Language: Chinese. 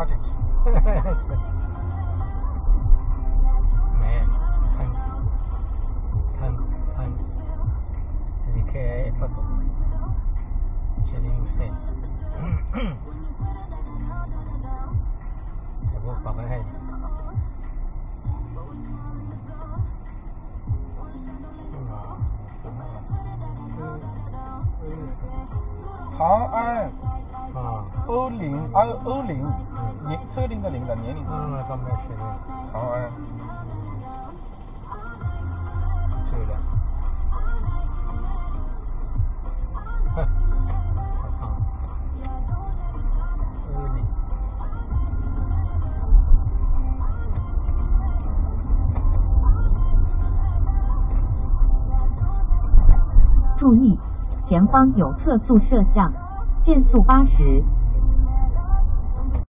没，看，看看，你可以不懂，确定是，我不搞不太。长安啊，欧龄安欧龄年车龄的龄的年龄。嗯，刚没学的。长安。对了。哼，好看。欧龄。注意，前方有测速摄像，限速八十。